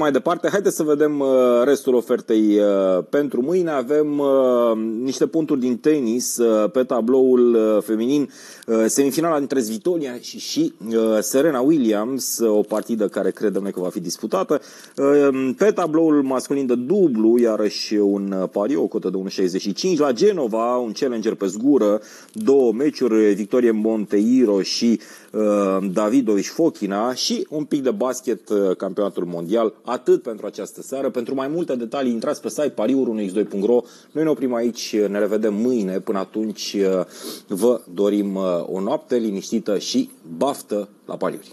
Mai departe, haideți să vedem uh, restul ofertei uh, pentru mâine. Avem uh, niște puncturi din tenis pe tabloul feminin. Semifinala dintre Zvitolia și, și Serena Williams, o partidă care credem noi că va fi disputată. Pe tabloul masculin de dublu, iarăși un pariu, o cotă de 1,65. La Genova, un challenger pe zgură, două meciuri, Victorie Monteiro și Davidovici Fochina și un pic de basket, campionatul mondial Atât pentru această seară. Pentru mai multe detalii, intrați pe site pariuri1x2.ro. Noi ne oprim aici, ne revedem mâine. Până atunci vă dorim uh, o noapte liniștită și baftă la pariuri.